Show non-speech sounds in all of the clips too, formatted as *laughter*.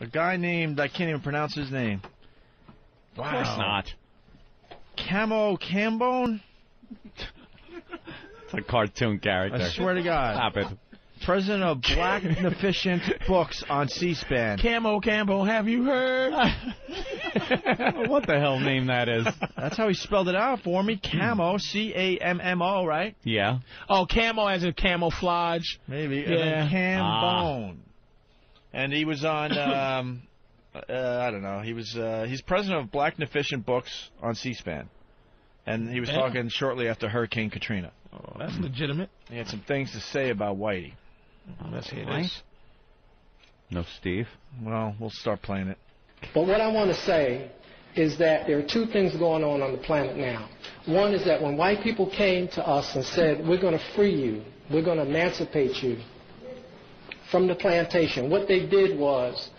A guy named I can't even pronounce his name. Of course not. Kamau Kambon. *laughs* It's a cartoon character. I swear to God. Stop it. President of Black *laughs* Beneficent Books on C-SPAN. Camo Campbell, have you heard? *laughs* what the hell name that is? That's how he spelled it out for me. Camo, C-A-M-M-O, right? Yeah. Oh, camo as in camouflage. Maybe. And Yeah. then Ah. Kambon. And he was on, *coughs* um, uh, I don't know, he was, uh, he's president of Black Efficient Books on C-SPAN. And he was Yeah. talking shortly after Hurricane Katrina. Oh, that's legitimate. He had some things to say about Whitey. Let's hear Right. this. No, Steve. Well, we'll start playing it. But what I want to say is that there are two things going on on the planet now. One is that when white people came to us and said, we're going to free you, we're going to emancipate you from the plantation, what they did was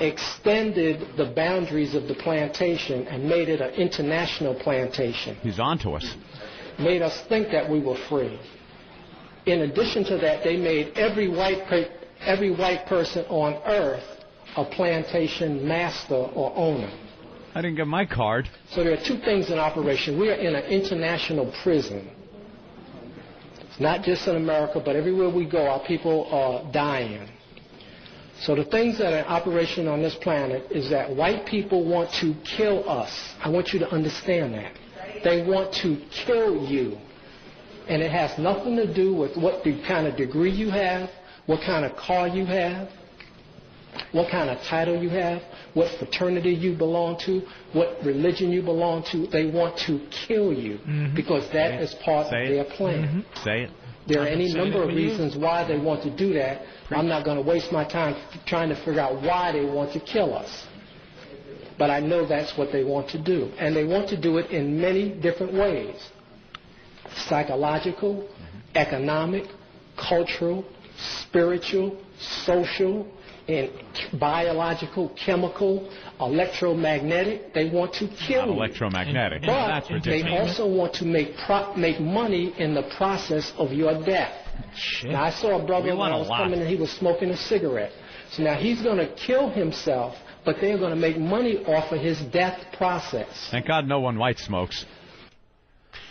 extended the boundaries of the plantation and made it an international plantation, He's on to us. made us think that we were free. In addition to that, they made every white, per- every white person on earth a plantation master or owner. I didn't get my card. So there are two things in operation. We are in an international prison. Not just in America, but everywhere we go, our people are dying. So the things that are in operation on this planet is that white people want to kill us. I want you to understand that. They want to kill you. And it has nothing to do with what the kind of degree you have, what kind of car you have, what kind of title you have, what fraternity you belong to, what religion you belong to. They want to kill you mm-hmm. because that is part Say of it. their plan. Mm-hmm. Say it. There are any number of for you. reasons why they want to do that. I'm not going to waste my time trying to figure out why they want to kill us. But I know that's what they want to do. And they want to do it in many different ways. Psychological, mm-hmm. economic, cultural, spiritual, social, and biological, chemical, electromagnetic. They want to kill Not you. electromagnetic. But That's they also want to make pro- make money in the process of your death. Shit. Now I saw a brother We when I was coming and he was smoking a cigarette. So now he's going to kill himself, but they're going to make money off of his death process. Thank God no one white smokes.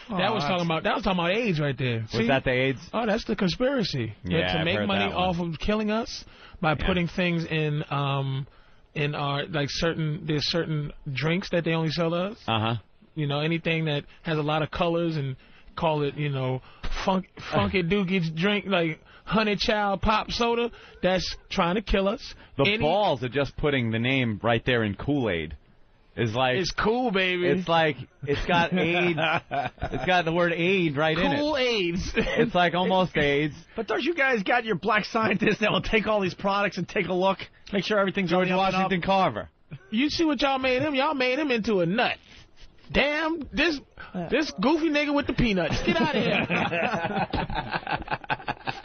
That was talking about that was talking about AIDS right there. Was See? that the AIDS? Oh, that's the conspiracy. Yeah, That to I've make money off of killing us by Yeah. putting things in um in our like certain there's certain drinks that they only sell to us. Uh huh. You know, anything that has a lot of colors and call it, you know, funk funky dookie drink like honey child pop soda, that's trying to kill us. The Any- balls are just putting the name right there in Kool Aid is like It's cool, baby. it's like it's got *laughs* AIDS. it's got the word aid right in it. cool AIDS. It's like almost *laughs* AIDS. But don't you guys got your black scientists that will take all these products and take a look, make sure everything's George on the up? Washington Carver. You see what y'all made him? Y'all made him into a nut. Damn, this this goofy nigga with the peanuts. Get out of here. *laughs*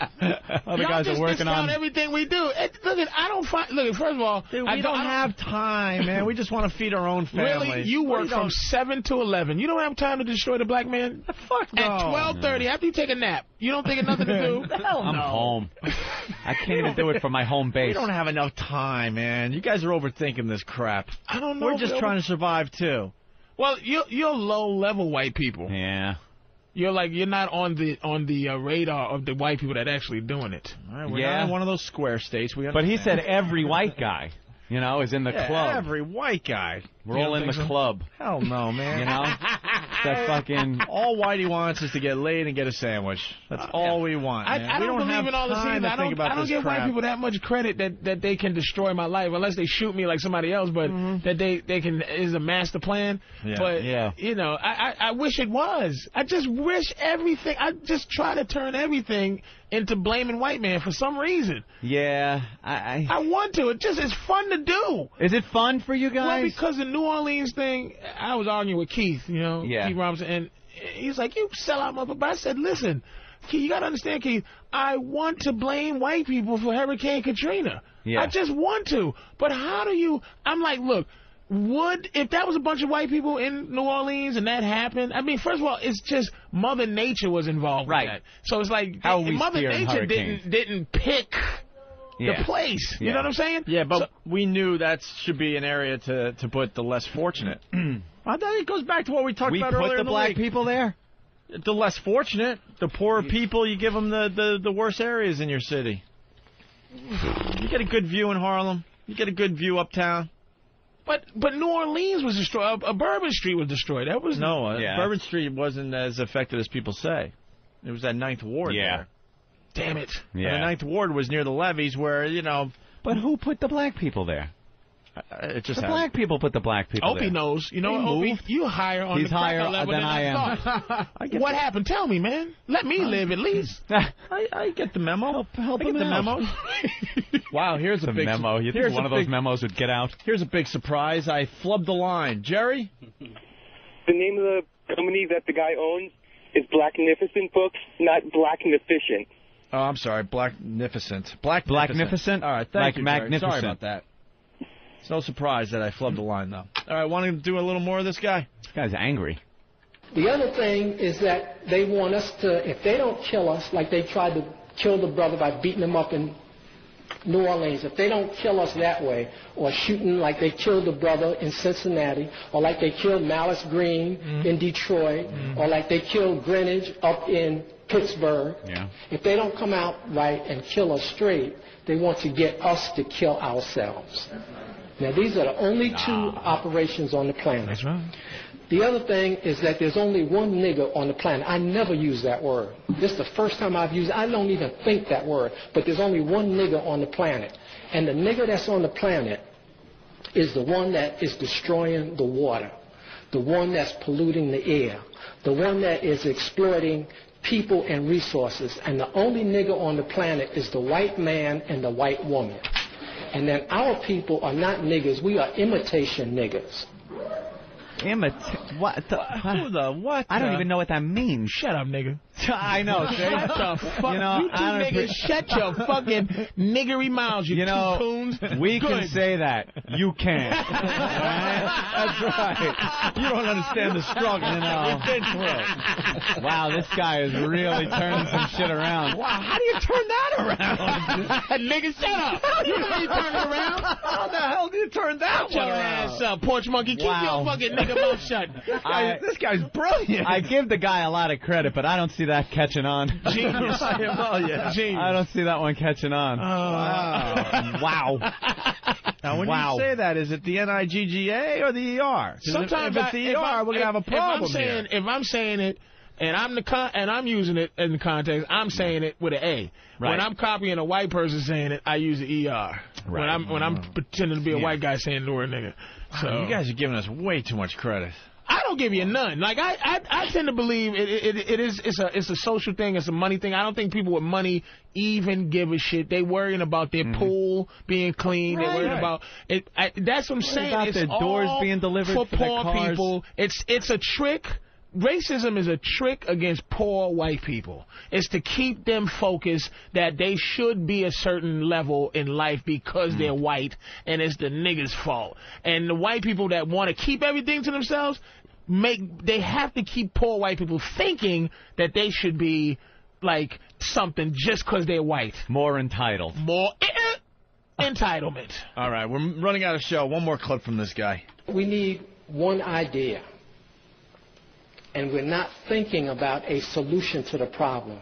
Other Y'all guys just are working discount on. everything we do. It, look, at I don't find. Look, first of all, Dude, we I don't, I have time, man. We just want to feed our own families. Really, you Well, work from don't- seven to eleven. You don't have time to destroy the black man. Fuck no. At twelve thirty, after you take a nap, you don't think of nothing to do. *laughs* Hell no. I'm no. home. I can't even do it from my home base. We don't have enough time, man. You guys are overthinking this crap. I don't know. We're just Bill. trying to survive too. Well, you're you're low level white people. Yeah. You're like you're not on the on the uh, radar of the white people that actually doing it. All right, we're Yeah. not in one of those square states. We But he said every white guy, you know, is in the Yeah, club. every white guy. We're You all in the so? club. Hell no, man. You know, *laughs* that fucking. *laughs* all Whitey wants is to get laid and get a sandwich. That's uh, all we want. I, man. I we don't, don't believe have in all scenes. to I don't. I don't this give crap. white people that much credit that, that they can destroy my life unless they shoot me like somebody else. But mm-hmm. that they they can is a master plan. Yeah. But Yeah. you know, I, I I wish it was. I just wish everything. I just try to turn everything into blaming white man for some reason. Yeah, I. I I want to. It just is fun to do. is it fun for you guys? Well, because the New Orleans thing, I was arguing with Keith, you know, Yeah. Keith Robinson, and he's like, "You sell out, motherfucker." But I said, "Listen, Keith, you got to understand, Keith. I want to blame white people for Hurricane Katrina. Yeah. I just want to. But how do you? I'm like, look." Would if that was a bunch of white people in New Orleans and that happened? I mean, first of all, it's just Mother Nature was involved Right. with that. So it's like How we Mother Nature hurricanes. didn't didn't pick Yeah. the place. You Yeah. know what I'm saying? Yeah, but So- we knew that should be an area to, to put the less fortunate. *clears throat* I think it goes back to what we talked We about put earlier the in the black week. people there. The less fortunate, the poorer people, you give them the, the, the worst areas in your city. You get a good view in Harlem. You get a good view uptown. But but New Orleans was destroyed. A, Bourbon Street was destroyed. That was No, uh, Yeah. Bourbon Street wasn't as affected as people say. It was that Ninth Ward Yeah. there. Damn it. And the Ninth Ward was near the levees where, you know, But who put the black people there? Uh, it just The happened. black people put the black people Opie there. knows. You know, Opie, you higher on He's the cracker higher level than I am. thought. *laughs* I what the- happened? Tell me, man. Let me live at least. *laughs* I, I get the memo. Help- help I get him the out. memo. *laughs* wow, here's a big memo. You think here's one of those big, memos would get out? Here's a big surprise. I flubbed the line. Jerry? The name of the company that the guy owns is Blacknificent Books, not Blacknificent. Oh, I'm sorry. Blacknificent. Black Blacknificent? All right, thank Like you. Jerry. Sorry about that. It's no surprise that I flubbed the line, though. All right, want to do a little more of this guy? This guy's angry. The other thing is that they want us to, if they don't kill us, like they tried to kill the brother by beating him up in New Orleans, if they don't kill us that way, or shooting like they killed the brother in Cincinnati, or like they killed Malice Green mm-hmm. in Detroit, mm-hmm. or like they killed Greenwich up in Pittsburgh, Yeah. if they don't come out right and kill us straight, they want to get us to kill ourselves. Now, these are the only two operations on the planet. That's right. The other thing is that there's only one nigger on the planet. I never use that word. This is the first time I've used it. I don't even think that word. But there's only one nigger on the planet. And the nigger that's on the planet is the one that is destroying the water, the one that's polluting the air, the one that is exploiting people and resources. And the only nigger on the planet is the white man and the white woman. And then our people are not niggers. We are imitation niggers. Imita- what? The, Who the what? I don't the- even know what that means. Shut up, nigga. *laughs* I know. Shut the fuck. You know, you two I niggas, shut your fucking niggery mouths, you, You know, two coons. we can say that. You can't. *laughs* That's right. You don't understand the struggle. You know. We've been through. Wow, this guy is really turning some shit around. Wow, how do you turn that around? *laughs* nigga, shut up. You know how you turn it around? how the hell do you turn that Shut your one ass up, porch monkey. Keep Wow. your fucking nigga mouth shut. I- this guy's brilliant. I give the guy a lot of credit, but I don't see that catching on. *laughs* Genius. *laughs* well, yeah. Genius. I don't see that one catching on. Uh, wow. *laughs* Now, when Wow. you say that, is it the N-I-G-G-A or the E-R? Sometimes if, it's I- the if ER, I- we're gonna have a if- problem if I'm saying, here. If I'm saying it, and I'm the con- and I'm using it in the context, I'm saying it with an A. Right. When I'm copying a white person saying it, I use the ER. Right. When I'm when I'm pretending to be a Yeah. white guy saying the word nigga. So You guys are giving us way too much credit. I don't give you none. Like I, I, I tend to believe it, it, it is it's a it's a social thing. It's a money thing. I don't think people with money even give a shit. They worrying about their mm-hmm. pool being clean. They're Right. about it. I, that's what I'm saying. about it's their doors being delivered for for poor cars. people. It's it's a trick. Racism is a trick against poor white people. It's to keep them focused that they should be a certain level in life because they're mm. white, and it's the niggas' fault. And the white people that want to keep everything to themselves, make they have to keep poor white people thinking that they should be like something just because they're white. More entitled. More entitlement. *laughs* All right, we're running out of show. One more clip from this guy. We need one idea. And we're not thinking about a solution to the problem.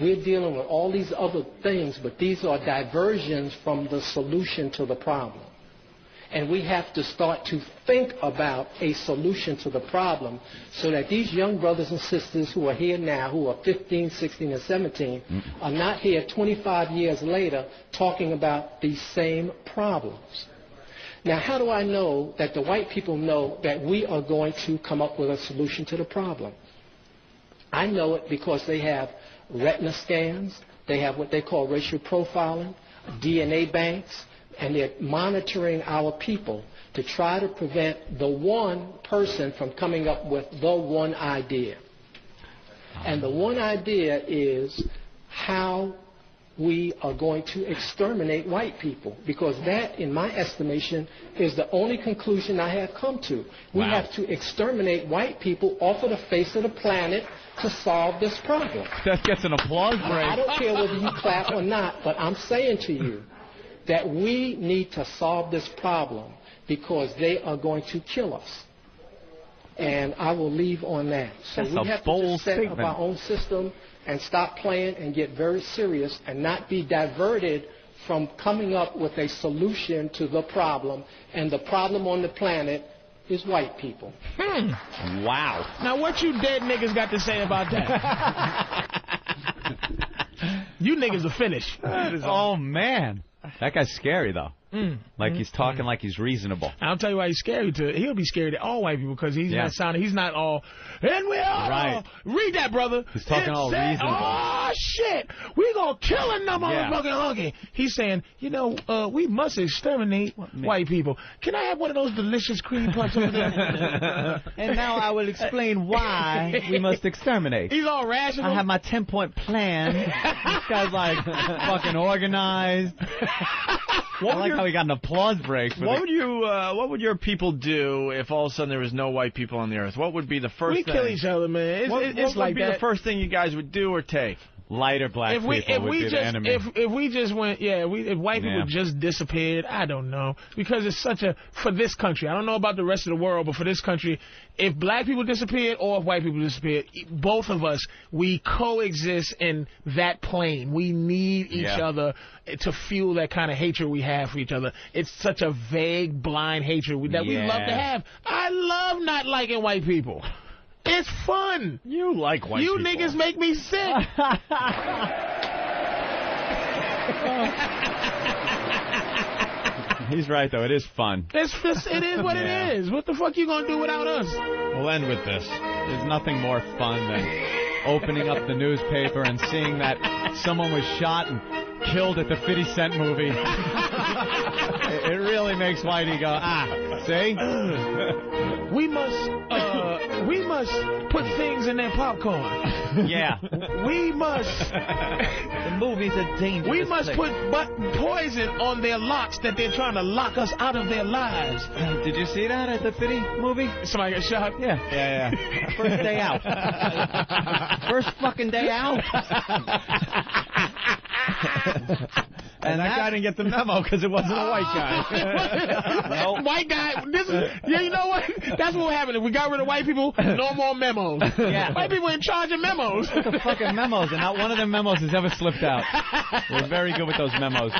We're dealing with all these other things, but these are diversions from the solution to the problem. And we have to start to think about a solution to the problem so that these young brothers and sisters who are here now, who are 15, 16, and 17, mm-hmm. are not here 25 years later talking about these same problems. Now, how do I know that the white people know that we are going to come up with a solution to the problem? I know it because they have retina scans, they have what they call racial profiling, DNA banks, and they're monitoring our people to try to prevent the one person from coming up with the one idea. And the one idea is how we are going to exterminate white people because that, in my estimation, is the only conclusion I have come to. We Wow. have to exterminate white people off of the face of the planet to solve this problem. That gets an applause break. I don't care whether you clap or not, but I'm saying to you that we need to solve this problem because they are going to kill us. And I will leave on that. So That's we a have to bold just set up our own system and stop playing and get very serious and not be diverted from coming up with a solution to the problem. And the problem on the planet is white people. Hmm. Wow. Now, what you dead niggas got to say about that? *laughs* you niggas are finished. Oh man, that guy's scary though. Mm. Like he's talking like he's reasonable. I'll tell you why he's scary to. He'll be scary to all white people because he's Yeah. not sounding. He's not all. And we all Right. read that, brother. He's talking all said, reasonable. Oh shit, we gonna kill a number Yeah. motherfucking hunky. He's saying, you know, uh, we must exterminate white people. Can I have one of those delicious cream puffs over there? *laughs* And now I will explain why we must exterminate. He's all rational. I have my ten point plan. this guy's like fucking organized. *laughs* I like how he got an applause break. For What the, would you? Uh, what would your people do if all of a sudden there was no white people on the earth? What would be the first we thing? kill each other, man. It's, what it's what like would be that. the first thing you guys would do or take? Lighter black if we people if would we be just the enemy. if if we just went yeah we if white people just disappeared I don't know. Because it's such a for this country I don't know about the rest of the world but for this country if black people disappeared or if white people disappeared both of us we coexist in that plane. We need each Yeah. other to fuel that kind of hatred we have for each other. It's such a vague blind hatred that we love to have. I love not liking white people it's fun You like white you people? niggas make me sick. *laughs* He's right though. It is fun. It's just, it is what Yeah. it is. What the fuck you gonna do without us? We'll end with this. There's nothing more fun than opening up the newspaper and seeing that someone was shot and killed at the 50 Cent movie. *laughs* it, it really makes Whitey go, ah, see? We must, *laughs* uh, we must put things in their popcorn. *laughs* yeah. We must, The movie's a dangerous we must place. put but poison on their locks that they're trying to lock us out of their lives. Did you see that at the 50 movie? Somebody got shot. Yeah. Yeah, yeah. *laughs* First day out. *laughs* First fucking day out. And, that, guy didn't get the memo because it wasn't a oh. white guy. *laughs* White guy, this is, *laughs* yeah, you know what? That's what happened. If we got rid of white people, no more memos. Yeah. White people in charge of memos. the fucking memos, and not one of them memos has ever slipped out. We're very good with those memos.